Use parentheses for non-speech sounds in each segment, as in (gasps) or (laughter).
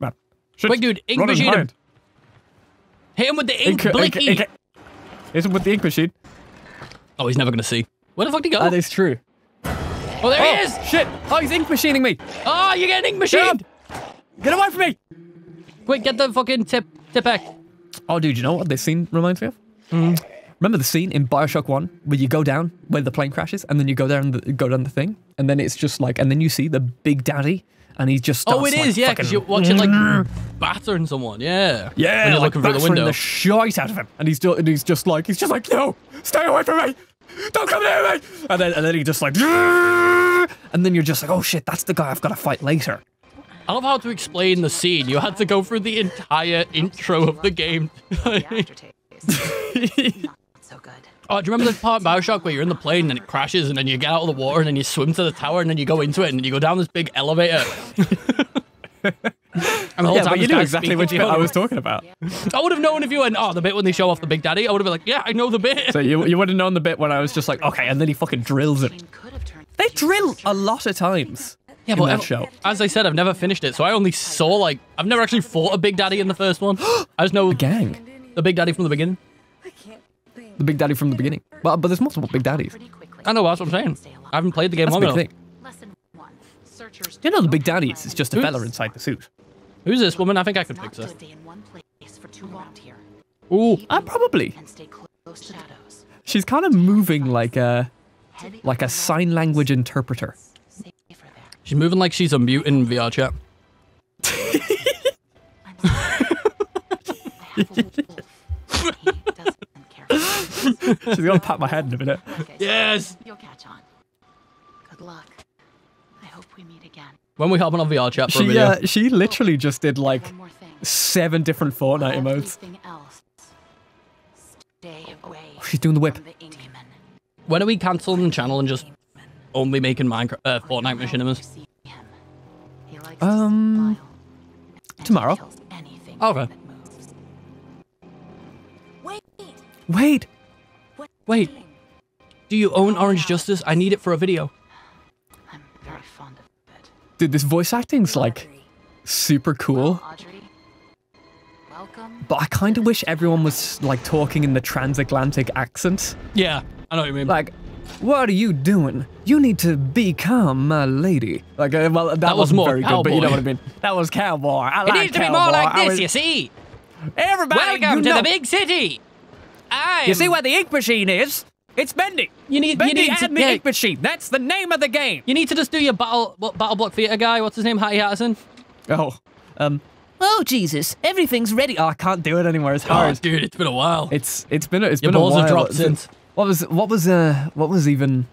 man. Shit. Dude, ink machine. Hit him with the ink, Ink, blicky. ink, ink. Hit him with the ink machine. Oh, he's never gonna see. Where the fuck did he go? That is true. oh, there oh, he is. Shit! Oh, he's ink machining me. Oh, you're getting ink Get machined. Get away from me! Quick, get the fucking tip, tip back. Oh, dude, you know what this scene reminds me of? Hmm. Remember the scene in Bioshock One where you go down where the plane crashes, and then you go down the go down the thing, and then it's just like, and then you see the Big Daddy, and he's just starts Oh, it is, like, yeah, because you're watching like (laughs) battering someone. Yeah. Yeah, When you're like looking through the battering window. the shite out of him, and he's do- and he's just like he's just like no, stay away from me, don't come near me, and then and then he just like, (laughs) and then you're just like oh shit, that's the guy I've got to fight later. I love how to explain the scene. You had to go through the entire intro of the game. (laughs) so good. Oh, do you remember the part in Bioshock where you're in the plane and it crashes and then you get out of the water and then you swim to the tower and then you go into it and you go down this big elevator? and the whole yeah, time but you this knew exactly speaking which bit you. I was talking about. (laughs) I would have known if you went, oh, the bit when they show off the Big Daddy. I would have been like, yeah, I know the bit. So you you would have known the bit when I was just like okay, and then he fucking drills it. Could have turned. They drill a lot of times. yeah, but that show. as I said, I've never finished it, so I only saw like I've never actually fought a Big Daddy in the first one. (gasps) I just know the Gang, the Big Daddy from the beginning. The Big Daddy from the beginning. But but there's multiple Big Daddies. I know that's what I'm saying. I haven't played the game That's a long big enough. thing. One. Searchers. You know the Big have Daddy is just a Who- fella inside the suit. Who's this woman? I think I could fix to her. stay in one place for too long here. Ooh, Ah, probably. And stay close to shadows. She's kind of moving like a like a sign language interpreter. She's moving like she's a mute in VR chat. (laughs) (laughs) She's gonna pat my head in a minute. Okay, Yes. You'll catch on. Good luck. I hope we meet again. When we hopping on a VR chat for a She video. uh, she literally just did like One more thing. seven different Fortnite emotes. Else. Stay. She's doing the whip. the. When are we canceling the channel and just only making Minecraft, uh, Fortnite machinimas? See him. He likes Um, to smile, and tomorrow. He kills anything Okay. Wait. Wait, What? Wait. Do you own Orange Justice? I need it for a video. I'm very fond of it. dude, this voice acting's like super cool. Audrey. Welcome. But I kind of wish everyone was like talking in the transatlantic accent. Yeah, I know what you mean. Like, what are you doing? You need to become my lady. Like, uh, well, that, was wasn't more very good, but you know what I mean. That was cowboy. I it like needs to be cowboy. more like this, was- you see. Everybody, Welcome you to know- the big city. I'm, You see where the ink machine is? It's Bendy. you need. You Bendy need to. and the yeah, ink machine. That's the name of the game. you need to just do your battle what, BattleBlock Theater guy. What's his name? Hattie Hatterson. Oh, um. Oh Jesus! Everything's ready. Oh, I can't do it anymore. It's Oh, hard. dude, it's been a while. It's it's been a, it's Your been a balls while. have dropped It's- since. What was what was uh what was even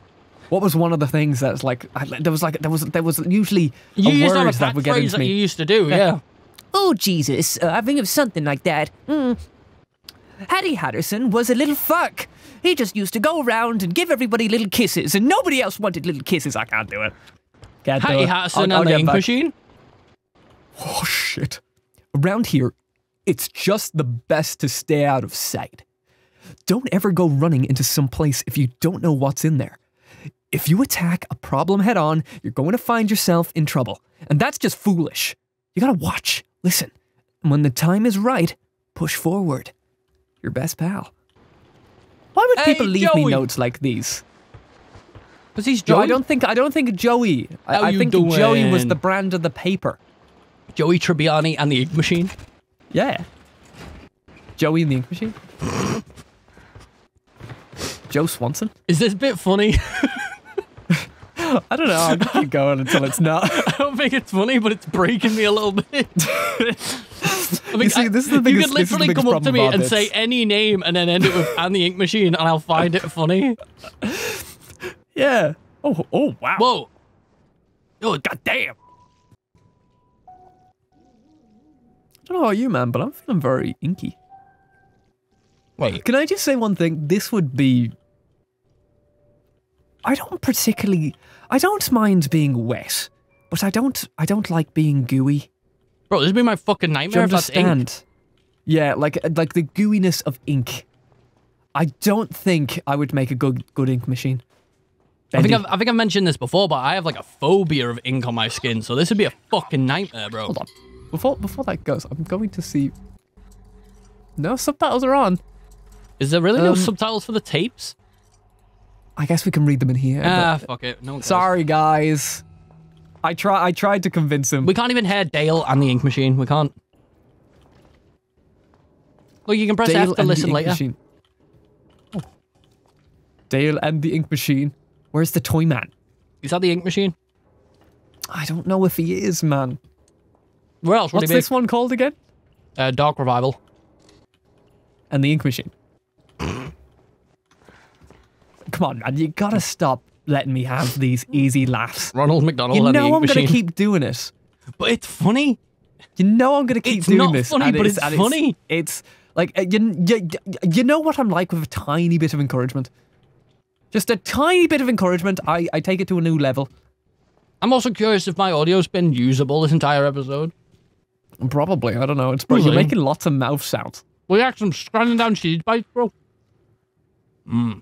what was one of the things that's like I, there was like there was there was usually you a used to have word a that would get catchphrase into that you used to do. Yeah. Oh Jesus! Uh, I think of something like that. Mm. Hattie Hatterson was a little fuck. He just used to go around and give everybody little kisses, and nobody else wanted little kisses. I can't do it. Can't do it. Hatterson I'll- I'll and the ink back. machine. Oh shit! Around here, it's just the best to stay out of sight. Don't ever go running into some place if you don't know what's in there. If you attack a problem head on, you're going to find yourself in trouble. And that's just foolish. You gotta watch, listen, and when the time is right, push forward. Your best pal. Why would Hey, people leave me notes like these? Because he's Joe, Joey. I don't think I don't think Joey. I, How I you think Joey was the brand of the paper. Joey Tribbiani and the ink machine. Yeah. Joey and the Ink Machine. Joe Swanson. Is this a bit funny? (laughs) I don't know. I'll keep going until it's not. I don't think it's funny, but it's breaking me a little bit. (laughs) I (laughs) mean, You see, this is the you could this is the literally come up to me and this. say any name and then end it with "and the ink machine" and I'll find it funny. (laughs) yeah. Oh, oh, wow. Whoa! Oh, goddamn. I don't know about you, man, but I'm feeling very inky. Wait, Can I just say one thing? This would be. I don't particularly. I don't mind being wet, but I don't. I don't like being gooey. Bro, this would be my fucking nightmare if that's ink. Yeah, like like the gooiness of ink. I don't think I would make a good good ink machine. I think I've, I think I've mentioned this before, but I have like a phobia of ink on my skin, so this would be a fucking nightmare, bro. Hold on. before before that goes, I'm going to see. No subtitles are on. Is there really no Um, subtitles for the tapes? I guess we can read them in here. Ah, fuck it. No. sorry, guys. I try. I tried to convince him. We can't even hear Dale and the ink machine. We can't. Look, you can press Dale F to listen later. machine. Oh. Dale and the ink machine. Where's the toy man? Is that the ink machine? I don't know if he is, man. Where else What's this one called again? Uh, Dark Revival. And the ink machine. Come on, man. You gotta stop letting me have these easy laughs. Ronald McDonald You know ink I'm machine. gonna keep doing it. But it's funny. You know I'm gonna keep It's doing not this. funny, and but it's and funny. It's, like uh, you, you, you know what I'm like with a tiny bit of encouragement. Just a tiny bit of encouragement. I, I take it to a new level. I'm also curious if my audio's been usable this entire episode. Probably. I don't know. It's bro, you're making lots of mouth sounds. We got some scrunning down cheese bites, bro. Mmm.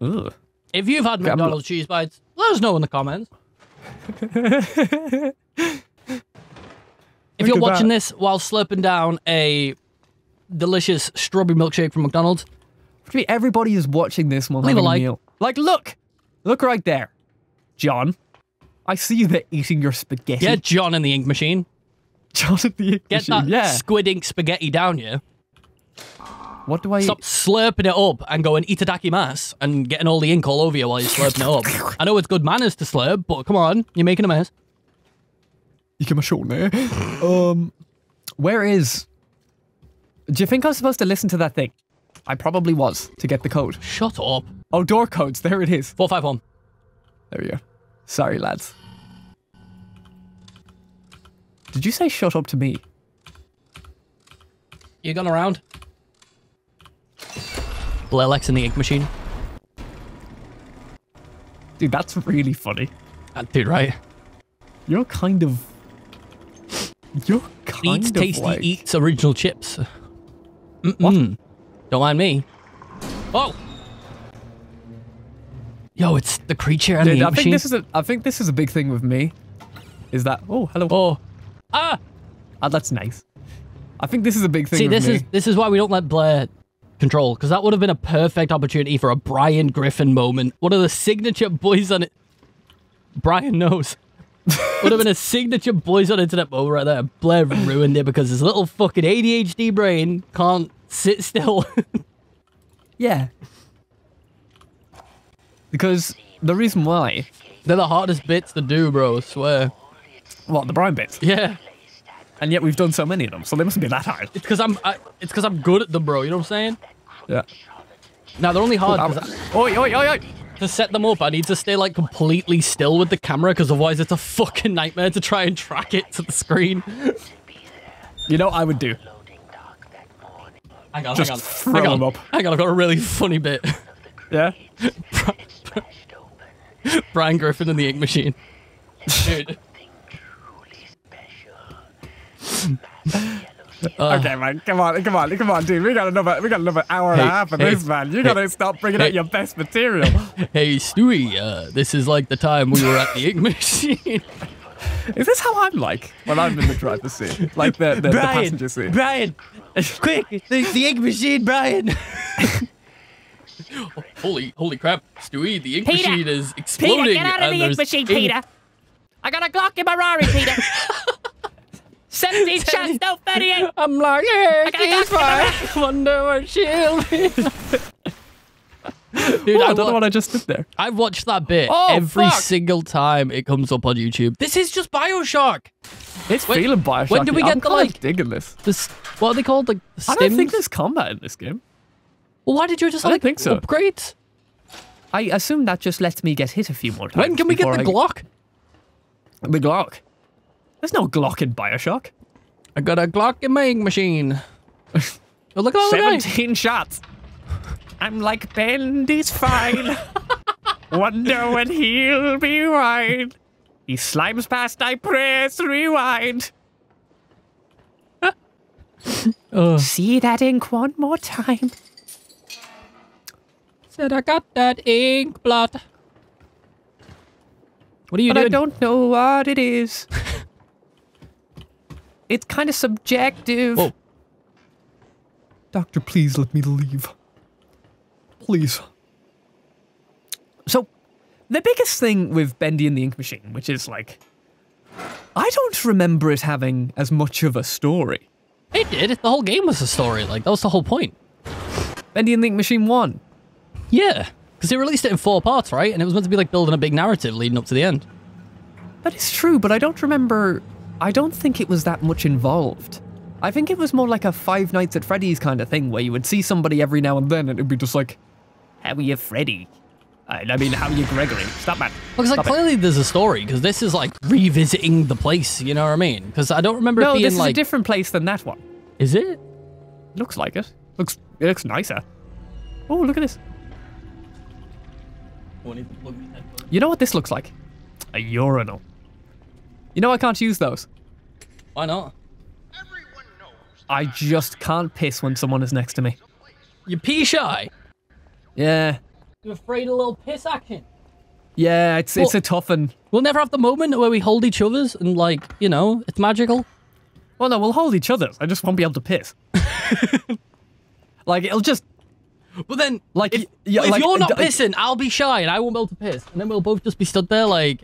Ugh. If you've had McDonald's cheese bites, let us know in the comments. (laughs) if you're watching that. this while slurping down a delicious strawberry milkshake from McDonald's, What do you mean everybody is watching this while Leave a having a, like. meal? Like, look, look right there, John. I see you there eating your spaghetti. Yeah, John in the ink machine. (laughs) John at the ink Get machine. that Yeah. squid ink spaghetti down you. What do I? Stop slurping it up and going itadaki mas and getting all the ink all over you while you're slurping it up. (laughs) I know it's good manners to slurp, but come on, you're making a mess. You can show there. um, where is? Do you think I was supposed to listen to that thing? I probably was to get the code. Shut up. Oh, door codes. There it is. 451. There we go. Sorry, lads. Did you say shut up to me? You gone around? Blair Lex in the ink machine. Dude, that's really funny. Uh, dude, right? You're kind of. You're kind Eats of tasty like. eats original chips. Mm-mm. Don't mind me. Oh! Yo, it's the creature and Dude, the I ink think machine. this is a. I think this is a big thing with me. Is that? Oh, hello. Oh. Ah! Ah, that's nice. I think this is a big thing See, with this me. is this is why we don't let Blair control, because that would have been a perfect opportunity for a Brian Griffin moment. One of the signature boys on it. Brian knows. (laughs) would have been a signature boys on internet moment right there. Blair ruined it because his little fucking ADHD brain can't sit still. (laughs) Yeah. Because the reason why, They're the hardest bits to do, bro. I swear. What, the Brian bits, Yeah, and yet we've done so many of them, so they mustn't be that hard. it's because I'm. I, it's because I'm good at them, bro. You know what I'm saying? Yeah. Now they're only hard I- Oi, oi, oi, oi! to set them up. I need to stay like completely still with the camera because otherwise it's a fucking nightmare to try and track it to the screen. You know what I would do? Hang on, Just hang on, throw hang on, them up. hang on. I've got a really funny bit. Yeah. (laughs) (laughs) Brian Griffin and the Ink Machine. Dude. Uh, okay, man. Come on, come on, come on, dude. We got another, we got another hour and Hey, a half of hey, this, man. You hey, gotta stop bringing hey. out your best material. (laughs) Hey Stewie, uh, this is like the time we were at the Ink Machine. (laughs) Is this how I'm like when I'm in the driver's seat, like the the, the passenger seat? Brian, quick, the, the Ink Machine, Brian. (laughs) holy, holy crap, Stewie, the Ink Peter! Machine is exploding. Peter, get out of the ink machine, ink- Peter. I got a Glock in my Rari, Peter. 17 (laughs) shots, no 38. (laughs) I'm like, yeah, gotta she's go, fine. Wonder what she'll be. Dude, I I don't know wa- what I just did there. I've watched that bit Oh, every fuck. single time it comes up on YouTube. This is just Bioshock. It's When- feeling Bioshock. when do we I'm get the, kind of like- digging this? This, what are they called? Like the I don't think there's combat in this game. Well, why did you just I like think so. upgrade? I assume that just lets me get hit a few more times. When can we get the I- Glock? The Glock. There's no Glock in Bioshock. I got a Glock in my ink machine. (laughs) oh, look at all the guys. 17 shots. I'm like, Bendy's fine. (laughs) Wonder when he'll be right. He slimes past, I press rewind. (laughs) Oh. See that ink one more time. Said I got that ink blot. What are you But I don't know what it is. It's kind of subjective. Whoa. Doctor, please let me leave. Please. So, the biggest thing with Bendy and the Ink Machine, which is like, I don't remember it having as much of a story. It did. The whole game was a story. Like that was the whole point. Bendy and the Ink Machine 1. Yeah, because they released it in four parts, right? And it was meant to be like building a big narrative leading up to the end. That is true, but I don't remember. I don't think it was that much involved. I think it was more like a Five Nights at Freddy's kind of thing where you would see somebody every now and then and it'd be just like, How are you, Freddy? I mean, how are you, Gregory? Stop, man. Looks like Stop it." clearly there's a story because this is like revisiting the place. You know what I mean? Because I don't remember it No, being this is like. a different place than that one. is it? Looks like it. Looks it looks nicer. Oh, look at this. You know what this looks like? A urinal. You know I can't use those. Why not? I just can't piss when someone is next to me. You pee shy. Yeah. You're afraid of a little piss action. Yeah, it's it's a tough one. We'll never have the moment where we hold each other's and like, you know, it's magical. Well, no, we'll hold each other's. I just won't be able to piss. (laughs) like it'll just But then, Like, if, yeah, if like, you're not d- pissing, I'll be shy and I won't be able to piss, and then we'll both just be stood there like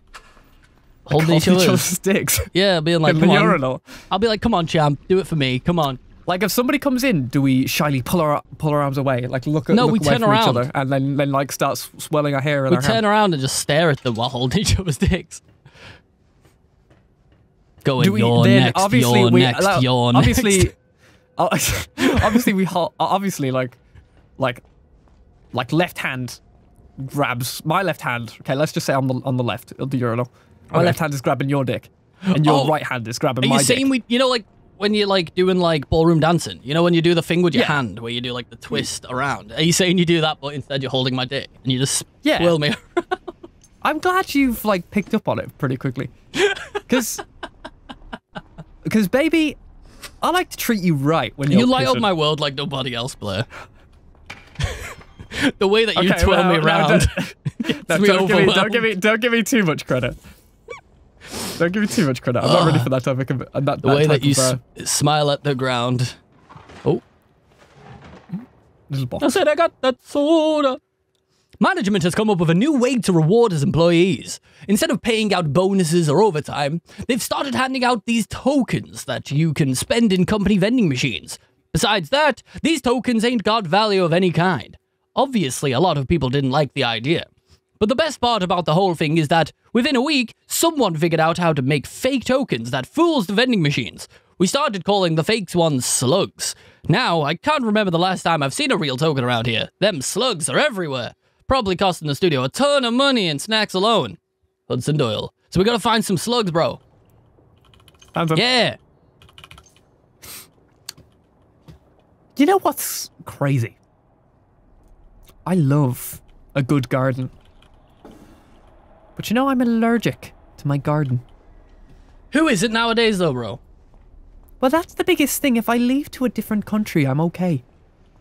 holding hold each other's. sticks. (laughs) Yeah, being like, in (laughs) come on. I'll be like, come on, champ, do it for me. Come on. Like if somebody comes in, do we shyly pull our pull our arms away, like look at No, look we turn from each around. other, and then then like start swelling our hair We our turn hand? around and just stare at them while (laughs) holding each other's dicks. Going, Do we you're then next, obviously you're we next, allow- you're obviously next. obviously we obviously like like like left hand grabs my left hand. Okay, let's just say on the on the left of the urinal. My left hand is grabbing your dick, and your Oh. right hand is grabbing Are my you dick. saying we, you know, like when you're like doing like ballroom dancing, you know, when you do the thing with your Yeah. hand where you do like the twist around? Are you saying you do that, but instead you're holding my dick and you just Yeah. swirl me? (laughs) I'm glad you've like picked up on it pretty quickly, (laughs) because because baby, I like to treat you right when you're you light up my world like nobody else, Blair. (laughs) the way that you Okay, twirl well, me no, around. don't- No, don't, give me, don't give me don't give me too much credit. Don't give me too much credit. I'm not ready for that topic of uh, that, the way type that you s- smile at the ground. Oh, little box. I said I got that soda. Management has come up with a new way to reward its employees. Instead of paying out bonuses or overtime, they've started handing out these tokens that you can spend in company vending machines. Besides that, these tokens ain't got value of any kind. Obviously, a lot of people didn't like the idea. But the best part about the whole thing is that within a week, someone figured out how to make fake tokens that fools the vending machines. We started calling the fakes ones slugs. Now, I can't remember the last time I've seen a real token around here. Them slugs are everywhere. Probably costing the studio a ton of money in snacks alone. Hudson Doyle. So we gotta find some slugs, bro. Hands up. Yeah. You know what's crazy? I love a good garden. But you know, I'm allergic to my garden. Who is it nowadays, though, bro? Well, that's the biggest thing. If I leave to a different country, I'm okay.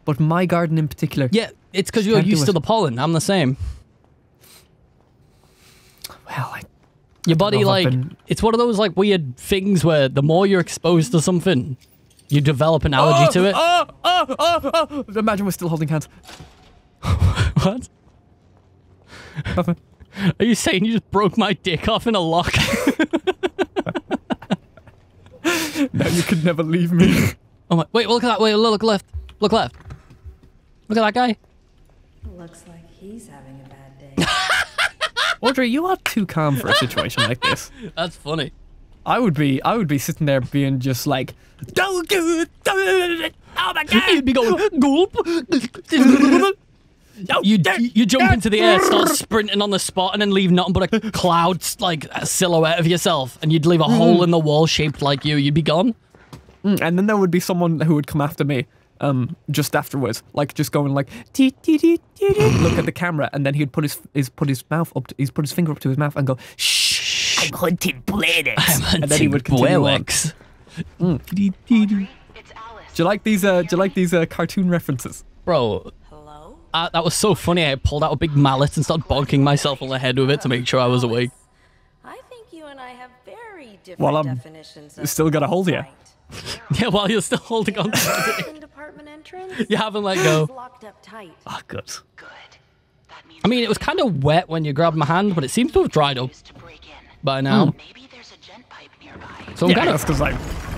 But my garden in particular. Yeah, it's because you're used to the pollen. I'm the same. Well, I, Your body, like, been- it's one of those, like, weird things where the more you're exposed to something, you develop an allergy oh! to it. Oh, oh, oh, oh! Imagine we're still holding hands. (laughs) What? Nothing. Are you saying you just broke my dick off in a lock? (laughs) No, you could never leave me. oh my! Wait, look at that! Wait, look left! Look left! Look at that guy! Looks like he's having a bad day. (laughs) Audrey, you are too calm for a situation like this. (laughs) That's funny. I would be, I would be sitting there being just like, don't do don't do it. Oh my god! You'd be going gulp. You you jump into the air, start sprinting on the spot, and then leave nothing but a cloud like a silhouette of yourself, and you'd leave a hole in the wall shaped like you. You'd be gone. and then there would be someone who would come after me, um, just afterwards, like just going like, look at the camera, and then he'd put his, his put his mouth up, to, he's put his finger up to his mouth and go, shh, I'm hunting planets. and then he would continue on. Buewex. Do you like these? Uh, do you like these uh, cartoon references? Bro, Hello? Uh, that was so funny. I pulled out a big mallet and started bonking myself on the head with it to make sure I was awake. I think you and I have very different Well, I'm definitions of still got a hold ya. right. (laughs) Yeah, while you're still holding on to department entrance? You haven't let go. Locked up tight. Ah, good. Good. I mean, it was kind of wet when you grabbed my hand, but it seems to have dried up to break in. by now. Maybe there's a gent pipe nearby. So I'm Yeah, kind that's of because I.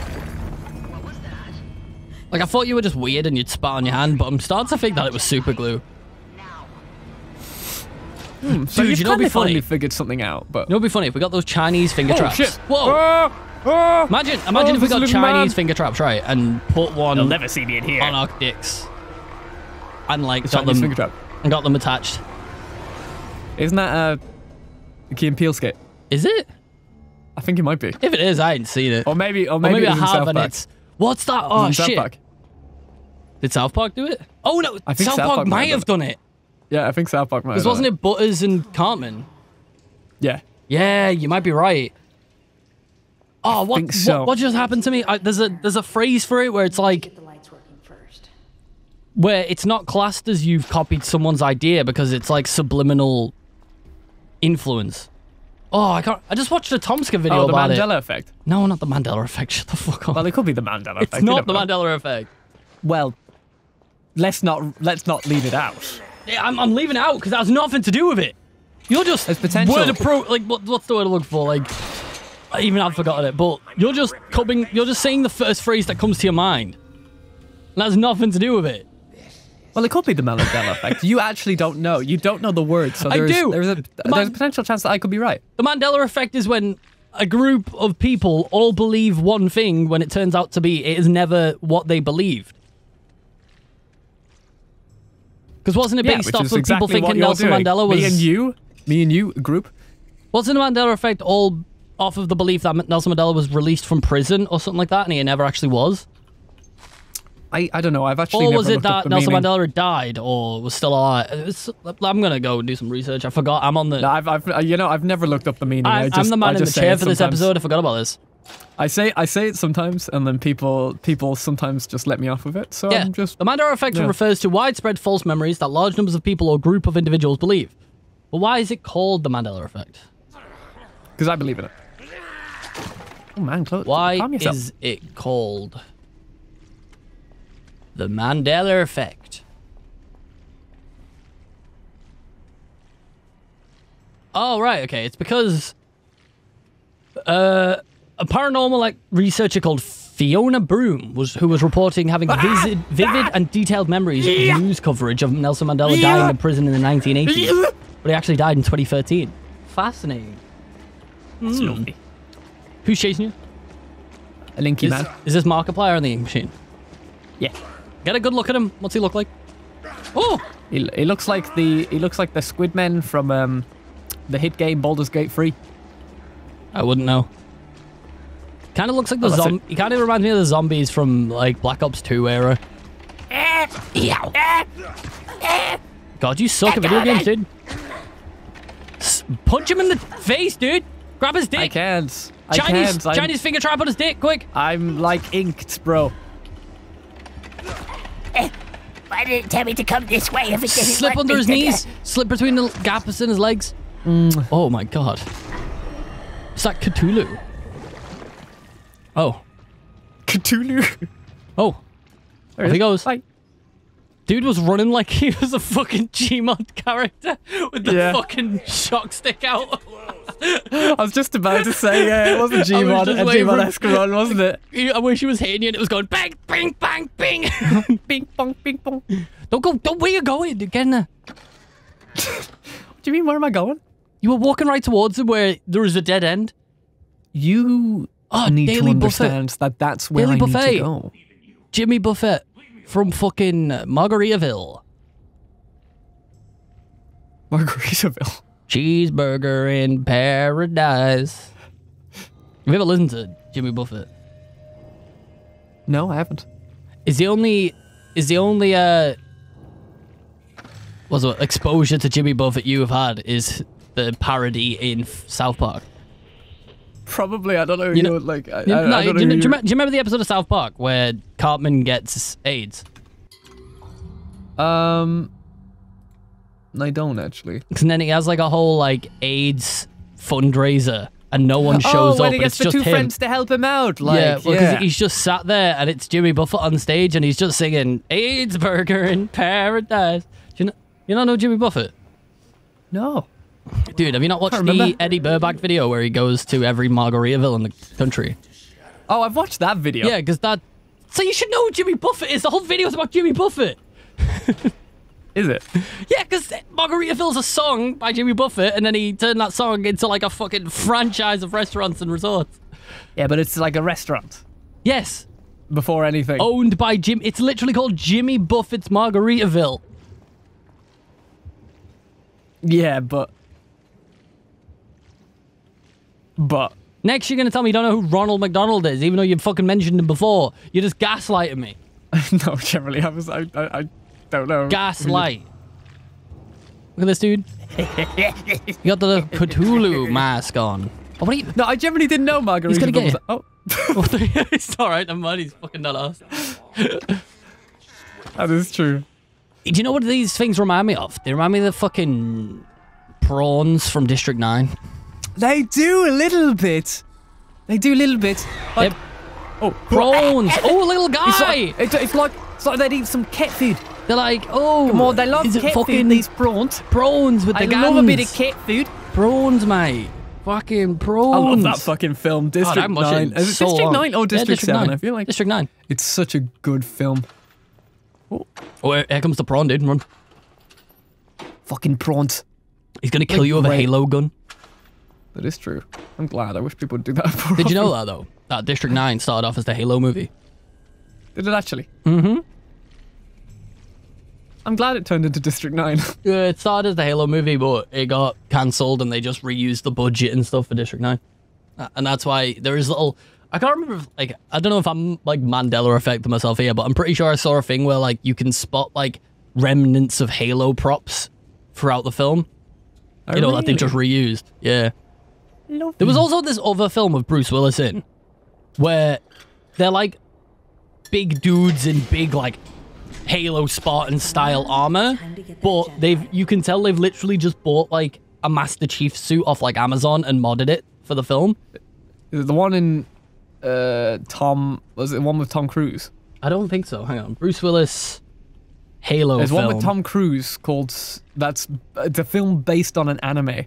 What was that? like I thought you were just weird and you'd spat on your hand, but I'm starting to think that it was super glue. Now. So Dude, you've you know what'd kind be of finally funny? figured something out, but. You know, it'd be funny if we got those Chinese finger Oh traps. shit! Whoa! Ah! Ah! Imagine, imagine Oh, if we got Chinese man. finger traps, right, and put one They'll on never see me in here. our dicks, and like It's got Chinese them finger trap. and got them attached. Isn't that a Key and Peele skit? Is it? I think it might be. If it is, I ain't seen it. Or maybe, or Or maybe, maybe, it I have, and Park. it's what's that? Oh was in South shit! Park. Did South Park do it? Oh no, I think South, South Park, Park might have done it. Yeah, I think South Park might. Because wasn't it Butters and Cartman? Yeah. Yeah, you might be right. Oh, what, so. what what just happened to me? I, there's a there's a phrase for it where it's like Get the lights working first. where it's not classed as you've copied someone's idea because it's like subliminal influence. Oh, I can't. I just watched a Tomska video Oh, the about Mandela it. effect. No, not the Mandela effect. Shut the fuck up. Well, it could be the Mandela it's effect. you not the know. Mandela effect. Well, let's not let's not leave it out. Yeah, I'm, I'm leaving it out because that has nothing to do with it. You're just There's potential. word of pro. Like what, what's the word I look for? Like I even I've forgotten it. But you're just coming. You're just saying the first phrase that comes to your mind. And that has nothing to do with it. Well, it could be the Mandela (laughs) effect. You actually don't know. You don't know the words, so I do. there's a Man- there's a potential chance that I could be right. The Mandela effect is when a group of people all believe one thing when it turns out to be it is never what they believed. Because wasn't it based which off of exactly people thinking Nelson doing. Mandela was me and you, me and you, group. Wasn't the Mandela effect all off of the belief that Nelson Mandela was released from prison or something like that, and he never actually was? I, I don't know. I've actually Or was it that Nelson meaning. Mandela died or was still alive? I'm gonna go and do some research. I forgot. I'm on the. No, I've, I've you know I've never looked up the meaning. I I'm the man in the chair for this episode. I forgot about this. I say I say it sometimes, and then people people sometimes just let me off of it. So Yeah, I'm just the Mandela effect yeah. refers to widespread false memories that large numbers of people or group of individuals believe. But why is it called the Mandela effect? because I believe in it. Oh man, close. Why is it called the Mandela effect? Oh right, okay. It's because uh, a paranormal like researcher called Fiona Broome was who was reporting having vivid, vivid and detailed memories of news coverage of Nelson Mandela dying in prison in the 1980s, but he actually died in 2013. Fascinating. It's lovely. Who's chasing you? A linky Is, man. is this Markiplier on the ink machine? Yeah. Get a good look at him. What's he look like? Oh, He, he looks like the he looks like the Squid Men from um, the hit game Baldur's Gate 3. I wouldn't know. Kind of looks like the Oh, that's zombie. He kind of reminds me of the zombies from like Black Ops 2 era. God, you suck at video games, dude. S- punch him in the face, dude. Grab his dick. I can't. I Chinese, can't. I'm, Chinese finger trap on his dick, quick. I'm like inked, bro. Why did it tell me to come this way if it didn't Slip under his (laughs) knees. Slip between the gaps in his legs. Mm. Oh my god. Is that Cthulhu? Oh. Cthulhu. Oh. There he goes. Bye. Dude was running like he was a fucking Gmod character with the Yeah. fucking shock stick out. (laughs) I was just about to say, yeah, it was a (laughs) was Gmod, just a Gmod-esque run, wasn't it? (laughs) I wish he was hitting you and it was going bang, bing, bang, bing. Bing bong, bing bong. Don't go, don't where you going? Get in there. what do you mean? Where am I going? You were walking right towards him where there was a dead end. You Oh, need to Daily Buffet. understand that that's where Daily I need Buffet. to go. Jimmy Buffett from fucking Margaritaville. Margaritaville. Cheeseburger in paradise. Have you ever listened to Jimmy Buffett? No, I haven't. Is the only is the only uh what's it exposure to Jimmy Buffett you have had is the parody in South Park. Probably, I don't know. You know- like, I, no, I do, you, do you do you remember the episode of South Park where Cartman gets AIDS? Um, I don't actually. And then he has like a whole like AIDS fundraiser and no one shows oh, up. when he gets it's the just two him. friends to help him out. Like, yeah, yeah, because he's just sat there and it's Jimmy Buffett on stage and he's just singing AIDS Burger in Paradise. Do you know? You don't know Jimmy Buffett? no. Dude, have you not watched the. Eddy Burback video where he goes to every Margaritaville in the country? Oh, I've watched that video. Yeah, because that. So you should know who Jimmy Buffett is. The whole video is about Jimmy Buffett. (laughs) Is it? Yeah, because Margaritaville's a song by Jimmy Buffett, and then he turned that song into like a fucking franchise of restaurants and resorts. Yeah, but it's like a restaurant Yes, before anything. owned by Jim. It's literally called Jimmy Buffett's Margaritaville. Yeah, but. But. Next, you're gonna tell me you don't know who Ronald McDonald is, even though you fucking mentioned him before. You're just gaslighting me. (laughs) no, generally, I was. I, I, I don't know. Gaslight. Look at this dude. you got the Cthulhu mask on. Oh, what are you? No, I generally didn't know Margarita. He's gonna get Oh, (laughs) (laughs) it's all right. The money's fucking not us. that is true. Do you know what these things remind me of? They remind me of the fucking prawns from District 9. They do a little bit. They do a little bit. Like, Yep. oh, Prawns! (laughs) Oh, little It's guy! like, it's, it's like it's like they'd eat some cat food. They're like, oh, More, they love is it cat fucking food. These prawns. prawns with the I gans? love a bit of cat food. Prawns, mate. Fucking prawns. I love that fucking film, District I'm Nine. Is it so District long. Nine or Yeah, District Seven? 9. I feel like District 9. it's such a good film. Oh, oh here here comes the prawn, dude. Run. Fucking prawns. He's gonna kill you with a great. halo gun. That is true. I'm glad. I wish people would do that. (laughs) More Did you know that, though? That District 9 started off as the Halo movie. Did it actually? Mm-hmm. I'm glad it turned into District Nine. (laughs) Yeah, it started as the Halo movie, but it got cancelled and they just reused the budget and stuff for District 9. Uh, And that's why there is little. I can't remember, if, like, I don't know if I'm like Mandela affecting myself here, but I'm pretty sure I saw a thing where, like, you can spot, like, remnants of Halo props throughout the film. You know, that they just reused. Yeah. There was also this other film of Bruce Willis in where they're like big dudes in big like Halo Spartan style armor, Time to get that but they've you can tell they've literally just bought like a Master Chief suit off like Amazon and modded it for the film. The one in uh, Tom? Was it the one with Tom Cruise? I don't think so. Hang on, Bruce Willis Halo There's film. one with Tom Cruise called. That's it's a film based on an anime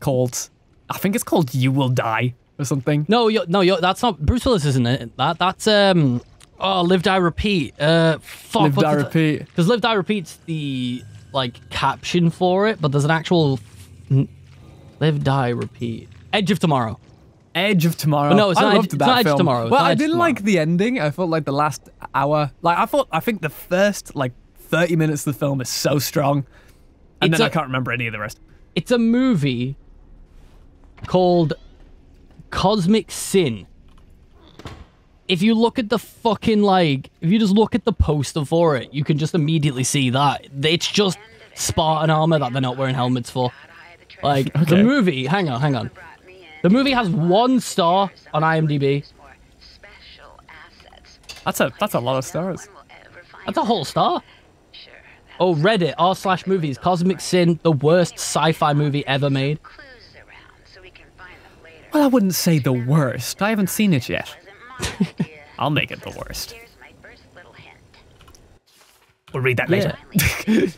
called. I think it's called You Will Die or something. No, yo, no, yo, that's not Bruce Willis, isn't it? That that's um. Oh, Live Die Repeat. Uh, fuck. Live, Die, Repeat. Because Live Die Repeat's the like caption for it, but there's an actual Live Die Repeat. Edge of Tomorrow. Edge of Tomorrow. No, it's I not loved Edge- that not Edge film. Tomorrow, it's Well, I didn't like the ending. I felt like the last hour, like I thought, I think the first like 30 minutes of the film is so strong, and It's then I can't remember any of the rest. It's a movie called Cosmic Sin. If you look at the fucking like, if you just look at the poster for it, you can just immediately see that it's just Spartan armor that they're not wearing helmets for. Like the movie, hang on, hang on. The movie has one star on IMDb. That's a that's a lot of stars. That's a whole star. Oh, Reddit r slash movies Cosmic Sin, the worst sci-fi movie ever made. Well, I wouldn't say the worst. I haven't seen it yet. (laughs) I'll make it the worst. We'll read that later. (laughs)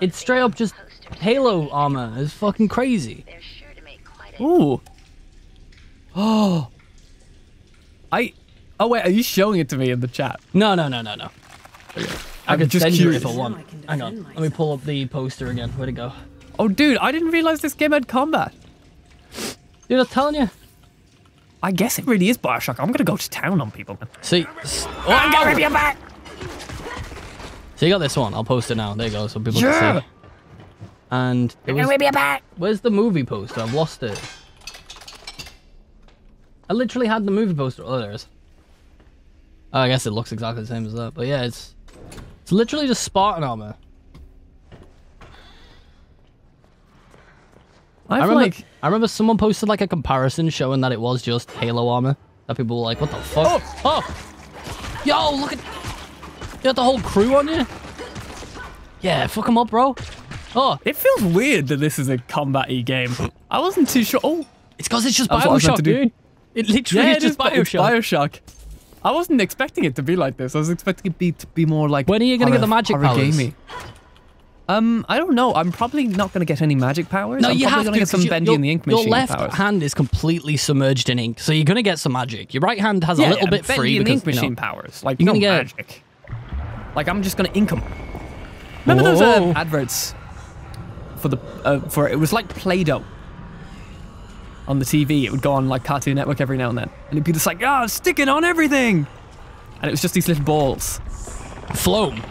It's straight up just Halo armor. It's fucking crazy. Ooh. Oh. (gasps) I. Oh wait, are you showing it to me in the chat? No, no, no, no, no. I I'm could just send curious. you if I want. I can Hang on. defend Let me pull up the poster again. Where'd it go? Oh, dude, I didn't realize this game had combat. Dude, I'm telling you. I guess it really is Bioshock. I'm gonna go to town on people. Man. See. Oh, So you got this one. I'll post it now. There you go, so people can Yeah. see. And it was, where's the movie poster? I've lost it. I literally had the movie poster. Oh, there it is. Oh, I guess it looks exactly the same as that. But yeah, it's it's literally just Spartan armor. I I remember, like I remember someone posted like a comparison showing that it was just Halo armor. That people were like, "What the fuck?" Oh, oh. yo, look at you got the whole crew on you. Yeah, fuck them up, bro. Oh, it feels weird that this is a combat-y game. I wasn't too sure. Oh, It's because it's just That's what I was meant Bioshock, dude. It literally is it just is, but it's Bioshock. Bioshock. I wasn't expecting it to be like this. I was expecting it be, to be more like. When are you gonna get the magic powers? gamey. Um, I don't know. I'm probably not going to get any magic powers. no, I'm you probably have gonna to. get some you- Bendy your, and the Ink Machine your left powers. hand is completely submerged in ink, so you're gonna get some magic. Your right hand has a little bit Bendy free and the because Ink you know, Machine powers. Like You're no get- magic. Like I'm just going to ink them. Remember those Whoa. uh, adverts for the uh, for it was like Play-Doh on the TV. It would go on like Cartoon Network every now and then, and it'd be just like, ah, stick it on everything, and it was just these little balls. Floam.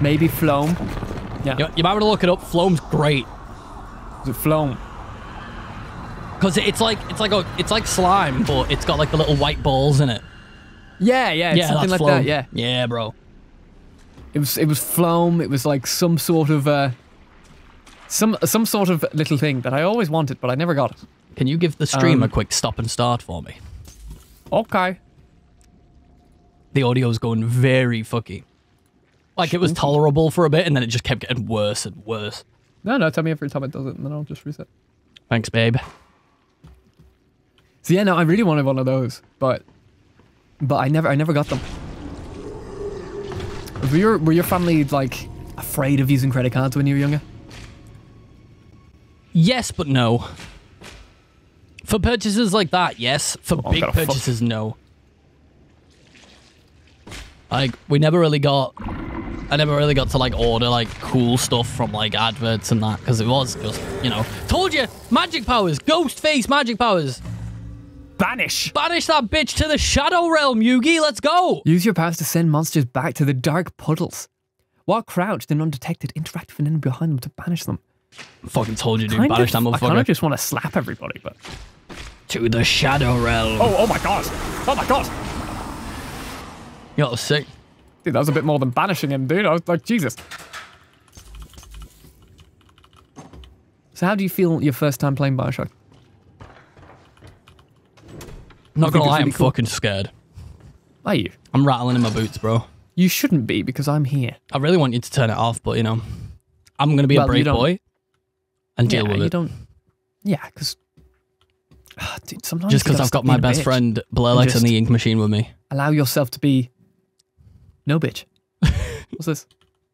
Maybe Floam. Yeah, You, you might want to look it up. Floam's great it Floam? because it's like it's like a it's like slime, but it's got like the little white balls in it. Yeah, yeah, it's yeah, something like Floam. that. Yeah, yeah, bro. it was it was Floam. It was like some sort of uh, some some sort of little thing that I always wanted, but I never got it. Can you give the stream a Um, quick stop and start for me? Okay. The audio's going very fucky. Like it was tolerable for a bit, and then it just kept getting worse and worse. No, no. Tell me every time it does it, and then I'll just reset. Thanks, babe. So yeah, no, I really wanted one of those, but but I never I never got them. Were your were your family like afraid of using credit cards when you were younger? Yes, but no. For purchases like that, yes. For Oh, big gonna fuck- purchases, no. Like we never really got. I never really got to like order like cool stuff from like adverts and that because it was just you know told you magic powers, ghost face magic powers. Banish. Banish that bitch to the shadow realm, Yugi. Let's go. Use your powers to send monsters back to the dark puddles. While crouched and undetected, interact with an enemy behind them to banish them. Fucking told you, dude. Kind Banish that of, I kind of just want to slap everybody, but to the shadow realm. oh, oh my god, oh my god, Yo, that was sick. Dude, that was a bit more than banishing him, dude. I was like, Jesus. So, how do you feel your first time playing Bioshock? Not gonna lie, really I'm cool? fucking scared. Are you? I'm rattling in my boots, bro. You shouldn't be because I'm here. I really want you to turn it off, but you know, I'm gonna be Well, a brave boy and deal yeah, with you it. don't. Yeah, because. (sighs) dude, sometimes Just because I've got my best friend just- and the ink machine with me. Allow yourself to be. No bitch. (laughs) What's this?